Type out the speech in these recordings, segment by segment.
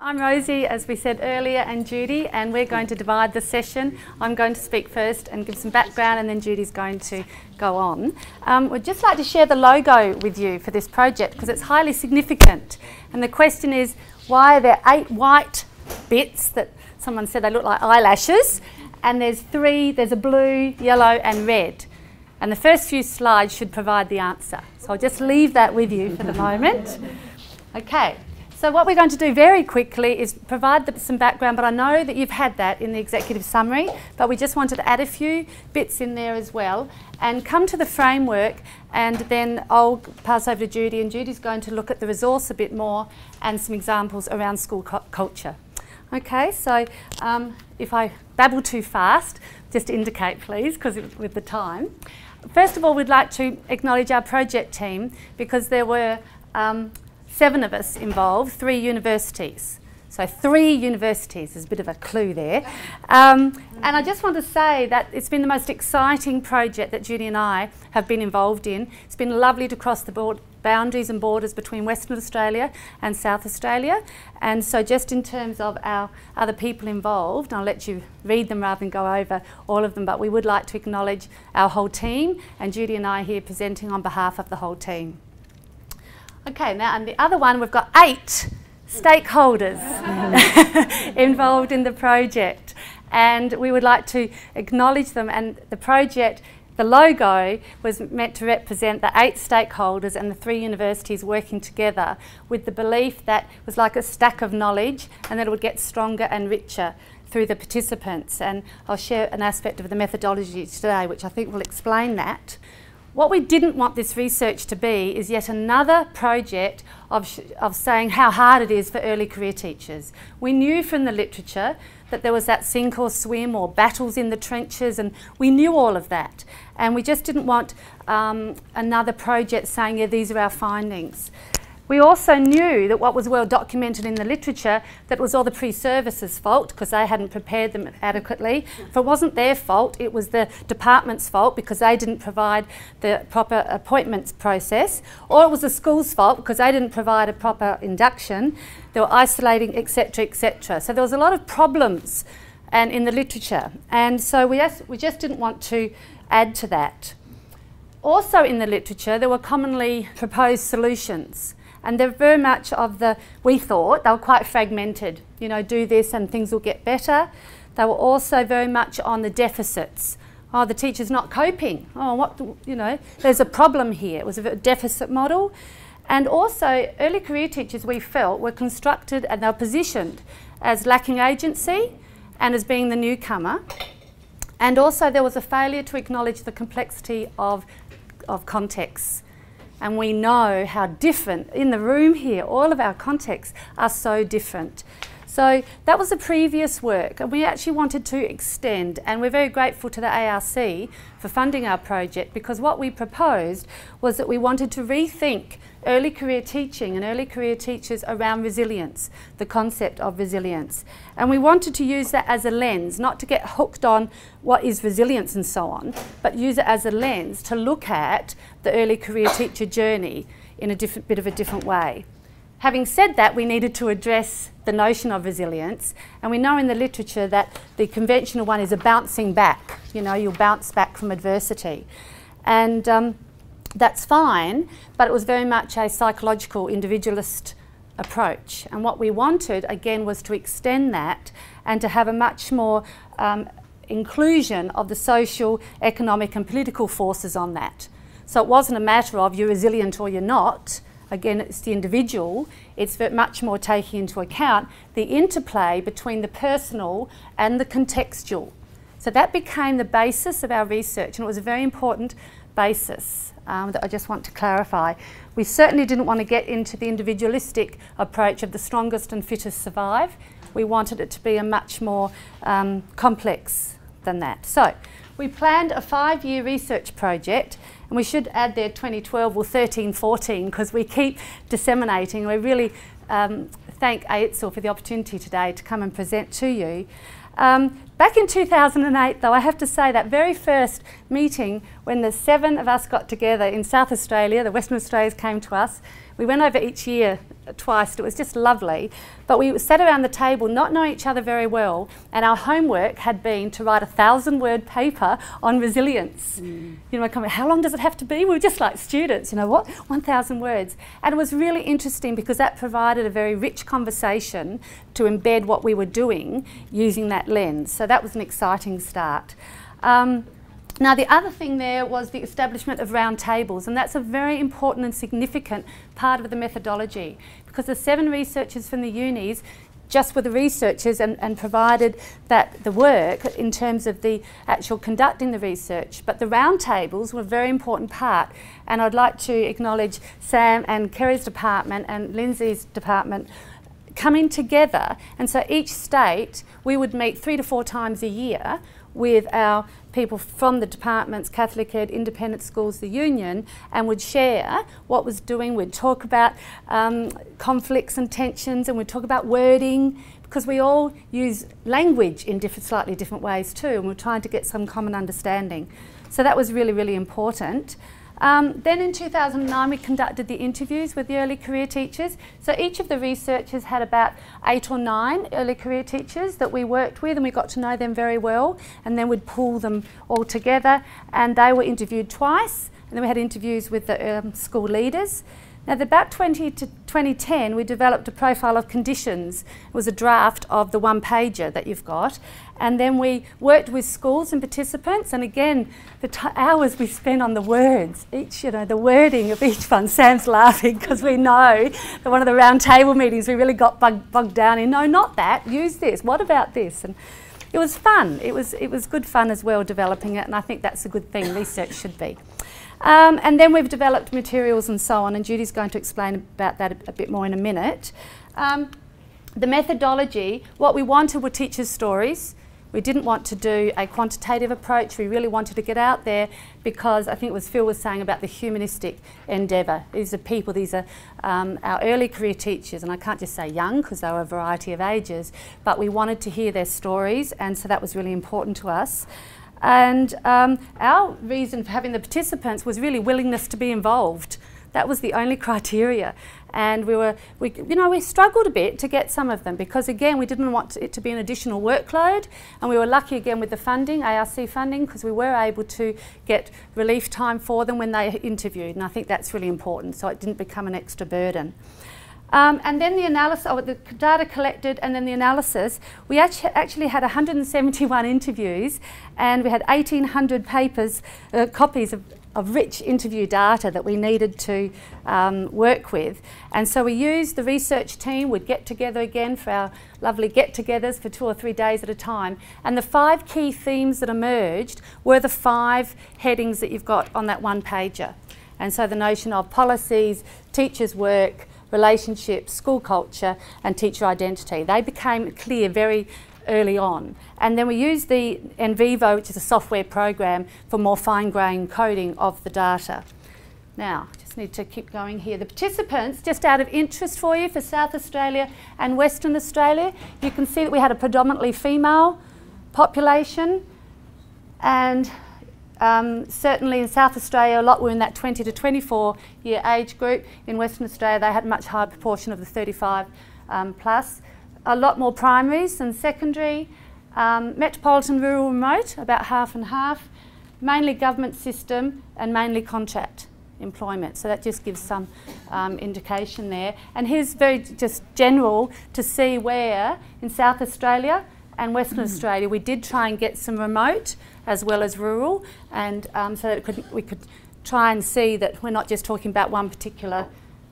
I'm Rosie, as we said earlier, and Judy, and we're going to divide the session. I'm going to speak first and give some background, and then Judy's going to go on. Um, we'd just like to share the logo with you for this project because it's highly significant. And the question is, why are there eight white bits that someone said they look like eyelashes, and there's three, there's a blue, yellow, and red. And the first few slides should provide the answer. So I'll just leave that with you for the moment. Okay. So what we're going to do very quickly is provide the, some background, but I know that you've had that in the executive summary, but we just wanted to add a few bits in there as well and come to the framework and then I'll pass over to Judy and Judy's going to look at the resource a bit more and some examples around school culture. Okay, so um, if I babble too fast, just indicate please, because with the time. First of all, we'd like to acknowledge our project team because there were um, seven of us involved, three universities. So three universities is a bit of a clue there. Um, and I just want to say that it's been the most exciting project that Judy and I have been involved in. It's been lovely to cross the board boundaries and borders between Western Australia and South Australia. And so just in terms of our other people involved, I'll let you read them rather than go over all of them, but we would like to acknowledge our whole team and Judy and I here presenting on behalf of the whole team. Okay, now and the other one, we've got eight stakeholders involved in the project. And we would like to acknowledge them. And the project, the logo was meant to represent the eight stakeholders and the three universities working together with the belief that it was like a stack of knowledge and that it would get stronger and richer through the participants. And I'll share an aspect of the methodology today, which I think will explain that. What we didn't want this research to be is yet another project of, of saying how hard it is for early career teachers. We knew from the literature that there was that sink or swim or battles in the trenches, and we knew all of that. And we just didn't want um, another project saying, yeah, these are our findings. We also knew that what was well documented in the literature that was all the pre-services fault because they hadn't prepared them adequately. If it wasn't their fault, it was the department's fault because they didn't provide the proper appointments process, or it was the school's fault because they didn't provide a proper induction. They were isolating, etc., etc. So there was a lot of problems and in the literature, and so we, we just didn't want to add to that. Also in the literature, there were commonly proposed solutions. And they're very much of the, we thought, they were quite fragmented. You know, do this and things will get better. They were also very much on the deficits. Oh, the teacher's not coping. Oh, what, you know, there's a problem here. It was a deficit model. And also, early career teachers, we felt, were constructed and they were positioned as lacking agency and as being the newcomer. And also, there was a failure to acknowledge the complexity of, of contexts and we know how different in the room here, all of our contexts are so different. So that was the previous work, and we actually wanted to extend, and we're very grateful to the ARC for funding our project because what we proposed was that we wanted to rethink early career teaching and early career teachers around resilience, the concept of resilience. And we wanted to use that as a lens, not to get hooked on what is resilience and so on, but use it as a lens to look at the early career teacher journey in a different bit of a different way. Having said that, we needed to address the notion of resilience, and we know in the literature that the conventional one is a bouncing back. You know, you'll bounce back from adversity. And um, that's fine, but it was very much a psychological, individualist approach. And what we wanted, again, was to extend that and to have a much more um, inclusion of the social, economic, and political forces on that. So it wasn't a matter of you're resilient or you're not again, it's the individual, it's much more taking into account the interplay between the personal and the contextual. So that became the basis of our research, and it was a very important basis um, that I just want to clarify. We certainly didn't want to get into the individualistic approach of the strongest and fittest survive. We wanted it to be a much more um, complex than that. So we planned a five-year research project and we should add there 2012 or 13, 14 because we keep disseminating. We really um, thank AITSL for the opportunity today to come and present to you. Um, Back in 2008, though, I have to say that very first meeting when the seven of us got together in South Australia, the Western Australians came to us. We went over each year twice. It was just lovely. But we sat around the table, not knowing each other very well, and our homework had been to write a thousand word paper on resilience. Mm. You know, I come, how long does it have to be? We were just like students, you know, what? 1,000 words. And it was really interesting because that provided a very rich conversation to embed what we were doing using that lens. So that was an exciting start. Um, now, the other thing there was the establishment of round tables, and that's a very important and significant part of the methodology because the seven researchers from the unis just were the researchers and, and provided that the work in terms of the actual conducting the research. But the roundtables were a very important part, and I'd like to acknowledge Sam and Kerry's department and Lindsay's department coming together. And so each state, we would meet three to four times a year with our people from the departments, Catholic Ed, Independent Schools, the Union, and would share what was doing. We'd talk about um, conflicts and tensions, and we'd talk about wording, because we all use language in different, slightly different ways too, and we're trying to get some common understanding. So that was really, really important. Um, then in 2009 we conducted the interviews with the early career teachers. So each of the researchers had about eight or nine early career teachers that we worked with and we got to know them very well and then we'd pull them all together and they were interviewed twice and then we had interviews with the um, school leaders. Now, about 20 to 2010, we developed a profile of conditions. It was a draft of the one pager that you've got. And then we worked with schools and participants. And again, the hours we spent on the words, each, you know, the wording of each one. Sam's laughing because we know that one of the round table meetings we really got bug bogged down in. No, not that. Use this. What about this? And it was fun. It was, it was good fun as well developing it. And I think that's a good thing research should be. Um, and then we've developed materials and so on, and Judy's going to explain about that a, a bit more in a minute. Um, the methodology, what we wanted were teachers' stories. We didn't want to do a quantitative approach. We really wanted to get out there because I think it was Phil was saying about the humanistic endeavour. These are people, these are um, our early career teachers, and I can't just say young because they were a variety of ages, but we wanted to hear their stories, and so that was really important to us. And um, our reason for having the participants was really willingness to be involved. That was the only criteria. And we were, we, you know, we struggled a bit to get some of them because, again, we didn't want it to be an additional workload. And we were lucky again with the funding, ARC funding, because we were able to get relief time for them when they interviewed. And I think that's really important, so it didn't become an extra burden. Um, and then the analysis, oh, the data collected and then the analysis, we actually, actually had 171 interviews and we had 1,800 papers, uh, copies of, of rich interview data that we needed to um, work with. And so we used the research team, We'd get together again for our lovely get-togethers for two or three days at a time. And the five key themes that emerged were the five headings that you've got on that one pager. And so the notion of policies, teachers' work, relationships, school culture, and teacher identity. They became clear very early on. And then we used the NVivo, which is a software program, for more fine-grained coding of the data. Now, just need to keep going here. The participants, just out of interest for you, for South Australia and Western Australia, you can see that we had a predominantly female population and um, certainly in South Australia, a lot were in that 20 to 24 year age group. In Western Australia, they had a much higher proportion of the 35 um, plus. A lot more primaries than secondary. Um, metropolitan, rural, remote, about half and half. Mainly government system and mainly contract employment. So that just gives some um, indication there. And here's very just general to see where in South Australia and Western mm. Australia we did try and get some remote as well as rural, and um, so that could, we could try and see that we're not just talking about one particular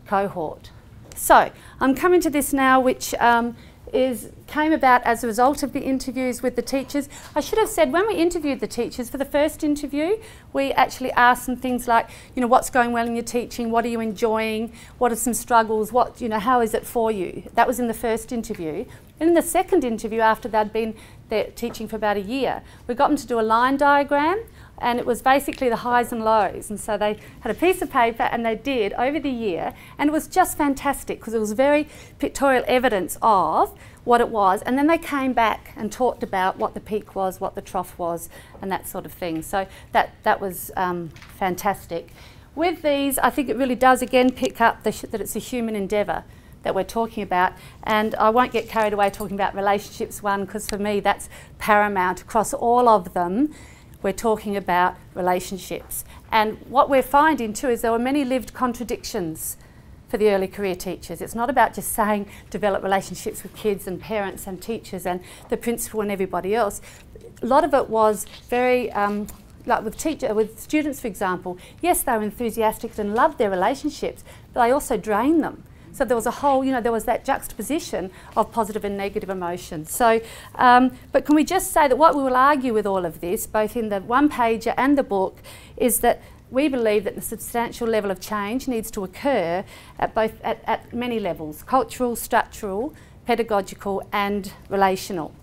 cohort. So I'm coming to this now, which um, is came about as a result of the interviews with the teachers. I should have said when we interviewed the teachers for the first interview, we actually asked them things like, you know, what's going well in your teaching? What are you enjoying? What are some struggles? What, you know, how is it for you? That was in the first interview. And in the second interview, after they'd been there teaching for about a year, we got them to do a line diagram and it was basically the highs and lows. And so they had a piece of paper and they did over the year, and it was just fantastic because it was very pictorial evidence of what it was, and then they came back and talked about what the peak was, what the trough was, and that sort of thing. So that, that was um, fantastic. With these, I think it really does again pick up that it's a human endeavour that we're talking about. And I won't get carried away talking about relationships one, because for me that's paramount. Across all of them, we're talking about relationships. And what we're finding too is there were many lived contradictions for the early career teachers. It's not about just saying develop relationships with kids and parents and teachers and the principal and everybody else. A lot of it was very um, like with teacher with students for example yes they were enthusiastic and loved their relationships but they also drained them so there was a whole, you know, there was that juxtaposition of positive and negative emotions. So, um, but can we just say that what we will argue with all of this, both in the one pager and the book, is that we believe that the substantial level of change needs to occur at both at, at many levels cultural, structural, pedagogical, and relational.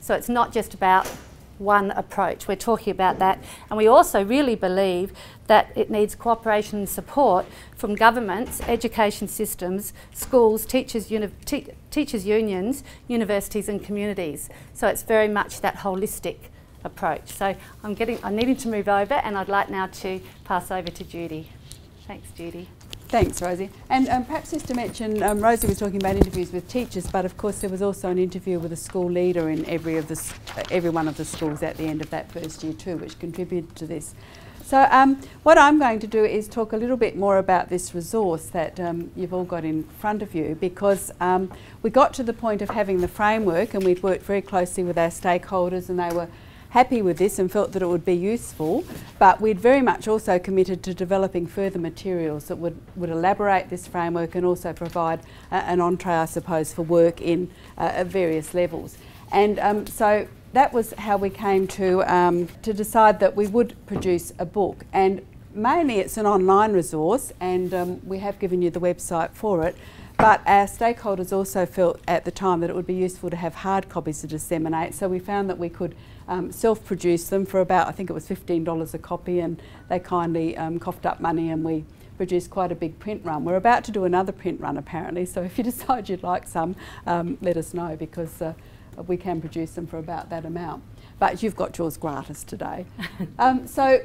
So it's not just about one approach. We're talking about that. And we also really believe that it needs cooperation and support from governments, education systems, schools, teachers, te teachers unions, universities and communities. So it's very much that holistic approach. So I'm getting, I'm needing to move over and I'd like now to pass over to Judy. Thanks, Judy. Thanks, Rosie. And um, perhaps just to mention, um, Rosie was talking about interviews with teachers, but of course there was also an interview with a school leader in every of the uh, every one of the schools at the end of that first year too, which contributed to this. So um, what I'm going to do is talk a little bit more about this resource that um, you've all got in front of you because um, we got to the point of having the framework and we'd worked very closely with our stakeholders and they were happy with this and felt that it would be useful, but we'd very much also committed to developing further materials that would, would elaborate this framework and also provide uh, an entree, I suppose, for work in uh, at various levels. And um, so that was how we came to, um, to decide that we would produce a book. And mainly it's an online resource, and um, we have given you the website for it. But our stakeholders also felt at the time that it would be useful to have hard copies to disseminate, so we found that we could um, self-produce them for about, I think it was $15 a copy, and they kindly um, coughed up money and we produced quite a big print run. We're about to do another print run apparently, so if you decide you'd like some, um, let us know because uh, we can produce them for about that amount. But you've got yours gratis today. Um, so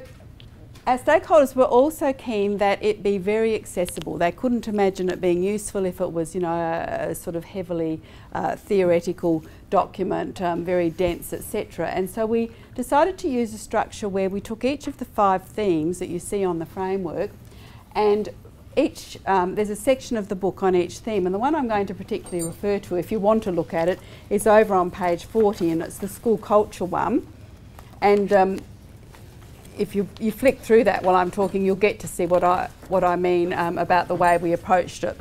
our stakeholders were also keen that it be very accessible. They couldn't imagine it being useful if it was, you know, a, a sort of heavily uh, theoretical document, um, very dense, etc. And so we decided to use a structure where we took each of the five themes that you see on the framework and each, um, there's a section of the book on each theme, and the one I'm going to particularly refer to, if you want to look at it, is over on page 40, and it's the school culture one. And um, if you, you flick through that while I'm talking, you'll get to see what I, what I mean um, about the way we approached it.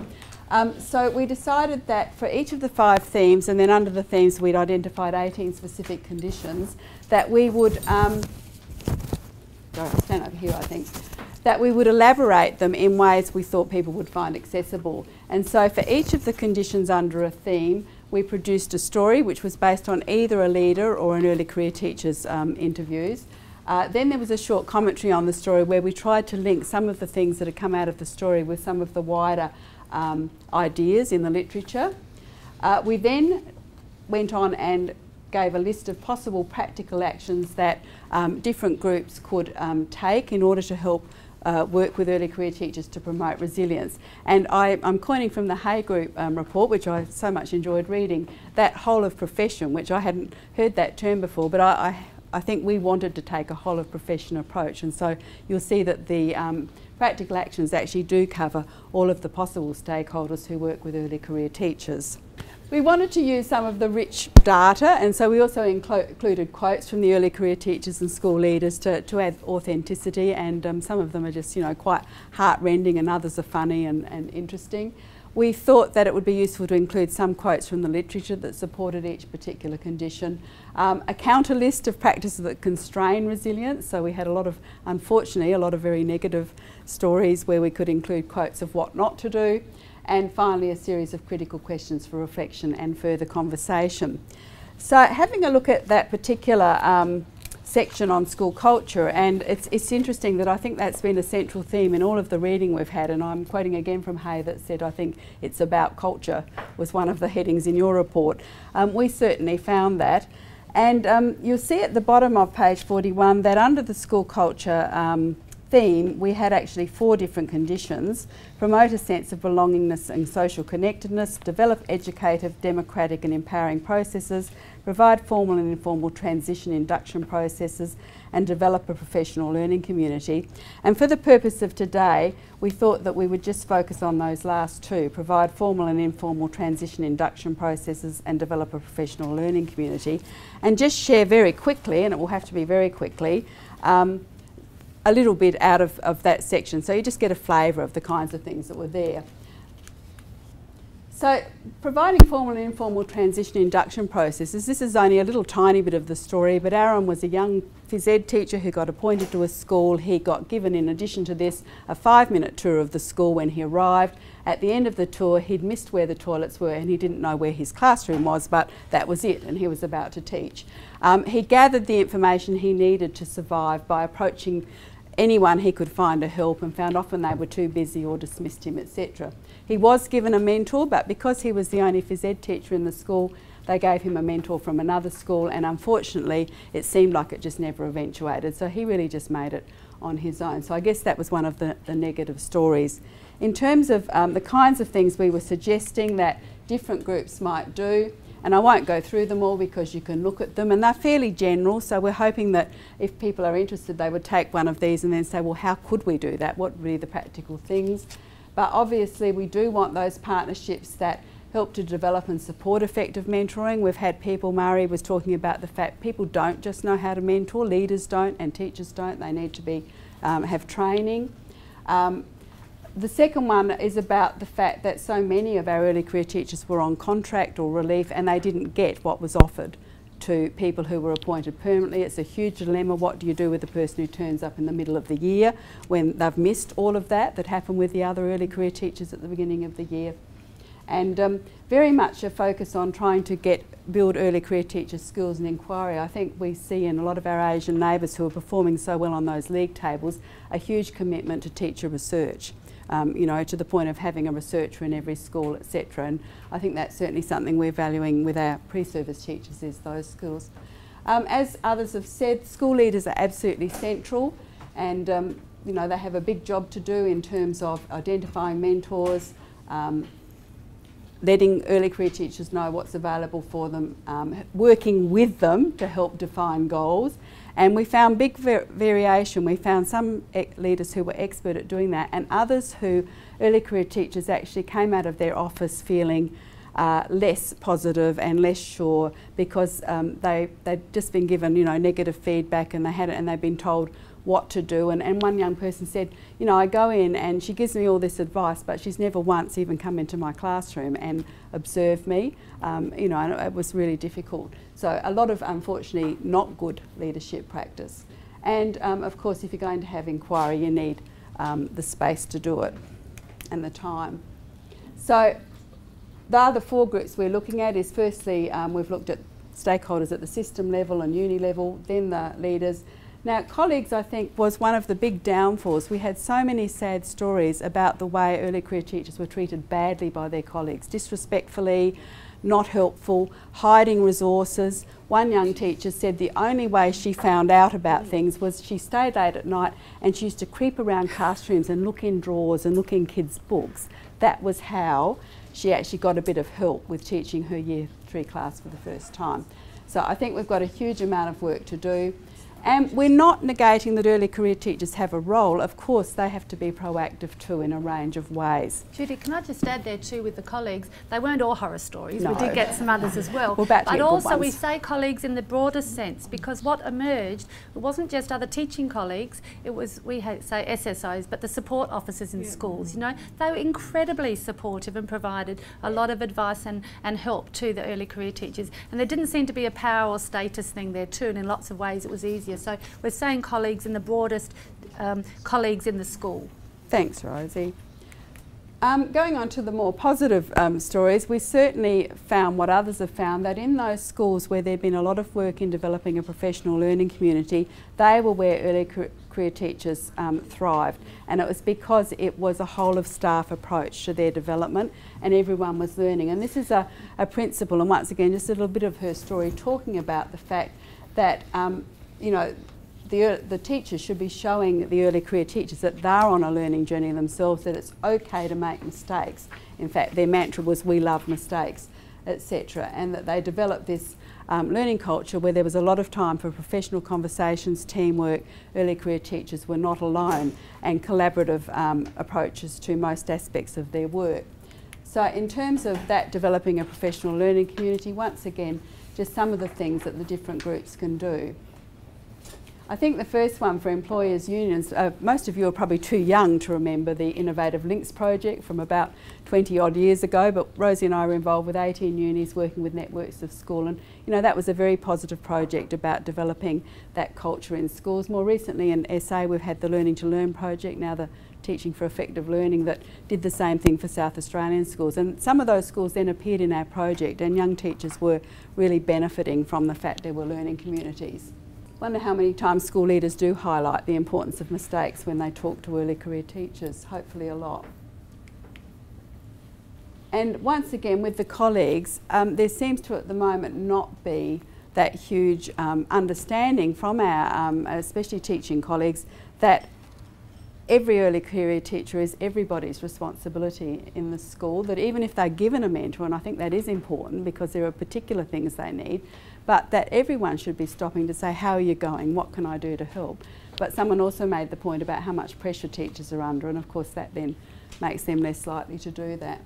Um, so we decided that for each of the five themes, and then under the themes we'd identified 18 specific conditions, that we would, um, stand over here I think, that we would elaborate them in ways we thought people would find accessible. And so for each of the conditions under a theme, we produced a story which was based on either a leader or an early career teacher's um, interviews. Uh, then there was a short commentary on the story where we tried to link some of the things that had come out of the story with some of the wider um, ideas in the literature. Uh, we then went on and gave a list of possible practical actions that um, different groups could um, take in order to help uh, work with early career teachers to promote resilience. And I, am coining from the Hay Group um, report, which I so much enjoyed reading, that whole of profession, which I hadn't heard that term before, but I, I I think we wanted to take a whole of profession approach and so you'll see that the um, practical actions actually do cover all of the possible stakeholders who work with early career teachers. We wanted to use some of the rich data and so we also included quotes from the early career teachers and school leaders to, to add authenticity and um, some of them are just you know quite heart-rending and others are funny and, and interesting. We thought that it would be useful to include some quotes from the literature that supported each particular condition. Um, a counter list of practices that constrain resilience, so we had a lot of, unfortunately, a lot of very negative stories where we could include quotes of what not to do. And finally, a series of critical questions for reflection and further conversation. So having a look at that particular um, section on school culture, and it's, it's interesting that I think that's been a central theme in all of the reading we've had. And I'm quoting again from Hay that said, I think it's about culture, was one of the headings in your report. Um, we certainly found that. And um, you'll see at the bottom of page 41 that under the school culture um, theme, we had actually four different conditions promote a sense of belongingness and social connectedness, develop educative, democratic, and empowering processes, provide formal and informal transition induction processes, and develop a professional learning community. And for the purpose of today, we thought that we would just focus on those last two provide formal and informal transition induction processes, and develop a professional learning community. And just share very quickly, and it will have to be very quickly. Um, a little bit out of, of that section. So you just get a flavour of the kinds of things that were there. So providing formal and informal transition induction processes, this is only a little tiny bit of the story, but Aaron was a young phys ed teacher who got appointed to a school. He got given, in addition to this, a five minute tour of the school when he arrived. At the end of the tour, he'd missed where the toilets were and he didn't know where his classroom was, but that was it, and he was about to teach. Um, he gathered the information he needed to survive by approaching anyone he could find to help and found often they were too busy or dismissed him, etc. He was given a mentor, but because he was the only phys ed teacher in the school, they gave him a mentor from another school, and unfortunately, it seemed like it just never eventuated. So he really just made it on his own. So I guess that was one of the, the negative stories. In terms of um, the kinds of things we were suggesting that different groups might do, and I won't go through them all because you can look at them and they're fairly general. So we're hoping that if people are interested, they would take one of these and then say, well, how could we do that? What would be the practical things? But obviously, we do want those partnerships that help to develop and support effective mentoring. We've had people, Murray was talking about the fact people don't just know how to mentor, leaders don't and teachers don't. They need to be um, have training. Um, the second one is about the fact that so many of our early career teachers were on contract or relief and they didn't get what was offered to people who were appointed permanently. It's a huge dilemma. What do you do with the person who turns up in the middle of the year when they've missed all of that that happened with the other early career teachers at the beginning of the year? And um, very much a focus on trying to get build early career teachers skills and inquiry. I think we see in a lot of our Asian neighbours who are performing so well on those league tables a huge commitment to teacher research um, you know, to the point of having a researcher in every school, etc. And I think that's certainly something we're valuing with our pre-service teachers is those skills. Um, as others have said, school leaders are absolutely central and um, you know, they have a big job to do in terms of identifying mentors, um, letting early career teachers know what's available for them, um, working with them to help define goals and we found big var variation. We found some leaders who were expert at doing that, and others who, early career teachers, actually came out of their office feeling uh, less positive and less sure because um, they, they'd just been given, you know, negative feedback and they had it and they'd been told what to do. And, and one young person said, you know, I go in and she gives me all this advice, but she's never once even come into my classroom and observed me. Um, you know, and it was really difficult. So a lot of, unfortunately, not good leadership practice. And um, of course, if you're going to have inquiry, you need um, the space to do it and the time. So the other four groups we're looking at is firstly, um, we've looked at stakeholders at the system level and uni level, then the leaders, now, colleagues, I think, was one of the big downfalls. We had so many sad stories about the way early career teachers were treated badly by their colleagues, disrespectfully, not helpful, hiding resources. One young teacher said the only way she found out about things was she stayed late at night and she used to creep around classrooms and look in drawers and look in kids' books. That was how she actually got a bit of help with teaching her year three class for the first time. So I think we've got a huge amount of work to do. And we're not negating that early career teachers have a role. Of course, they have to be proactive too in a range of ways. Judy, can I just add there too with the colleagues? They weren't all horror stories. No. We did get some others as well. but also, we say colleagues in the broader sense because what emerged it wasn't just other teaching colleagues. It was we say SSOs, but the support officers in yeah. schools. You know, they were incredibly supportive and provided a lot of advice and, and help to the early career teachers. And there didn't seem to be a power or status thing there too. And in lots of ways, it was easier so we're saying colleagues in the broadest um, colleagues in the school. Thanks, Rosie. Um, going on to the more positive um, stories, we certainly found what others have found that in those schools where there'd been a lot of work in developing a professional learning community, they were where early career teachers um, thrived. And it was because it was a whole of staff approach to their development and everyone was learning. And this is a, a principle, and once again, just a little bit of her story talking about the fact that, um, you know, the, the teachers should be showing the early career teachers that they're on a learning journey themselves, that it's okay to make mistakes. In fact, their mantra was, we love mistakes, etc. And that they developed this um, learning culture where there was a lot of time for professional conversations, teamwork, early career teachers were not alone, and collaborative um, approaches to most aspects of their work. So in terms of that developing a professional learning community, once again, just some of the things that the different groups can do. I think the first one for employers' unions, uh, most of you are probably too young to remember the Innovative Links project from about 20 odd years ago, but Rosie and I were involved with 18 unis working with networks of school and you know that was a very positive project about developing that culture in schools. More recently in SA we've had the Learning to Learn project, now the Teaching for Effective Learning that did the same thing for South Australian schools and some of those schools then appeared in our project and young teachers were really benefiting from the fact they were learning communities wonder how many times school leaders do highlight the importance of mistakes when they talk to early career teachers, hopefully a lot. And once again, with the colleagues, um, there seems to at the moment not be that huge um, understanding from our, um, especially teaching colleagues, that every early career teacher is everybody's responsibility in the school, that even if they're given a mentor, and I think that is important because there are particular things they need, but that everyone should be stopping to say, how are you going? What can I do to help? But someone also made the point about how much pressure teachers are under, and of course that then makes them less likely to do that.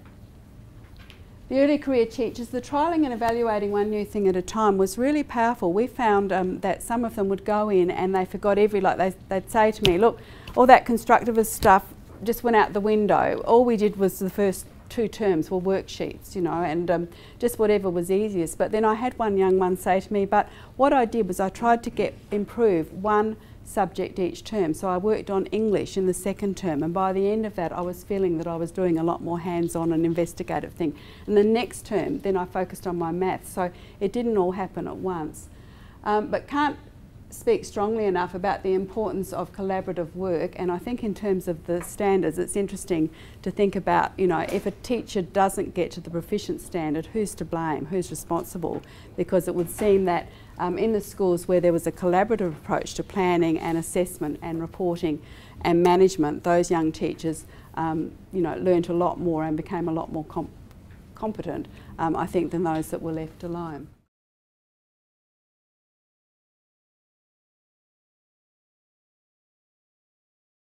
The early career teachers, the trialling and evaluating one new thing at a time was really powerful. We found um, that some of them would go in and they forgot every, like they, they'd say to me, look, all that constructivist stuff just went out the window. All we did was the first two terms were worksheets, you know, and um, just whatever was easiest. But then I had one young one say to me, but what I did was I tried to get improve one subject each term. So I worked on English in the second term, and by the end of that, I was feeling that I was doing a lot more hands-on and investigative thing. And the next term, then I focused on my maths. So it didn't all happen at once. Um, but can't speak strongly enough about the importance of collaborative work and I think in terms of the standards it's interesting to think about you know if a teacher doesn't get to the proficient standard who's to blame who's responsible because it would seem that um, in the schools where there was a collaborative approach to planning and assessment and reporting and management those young teachers um, you know learnt a lot more and became a lot more comp competent um, I think than those that were left alone.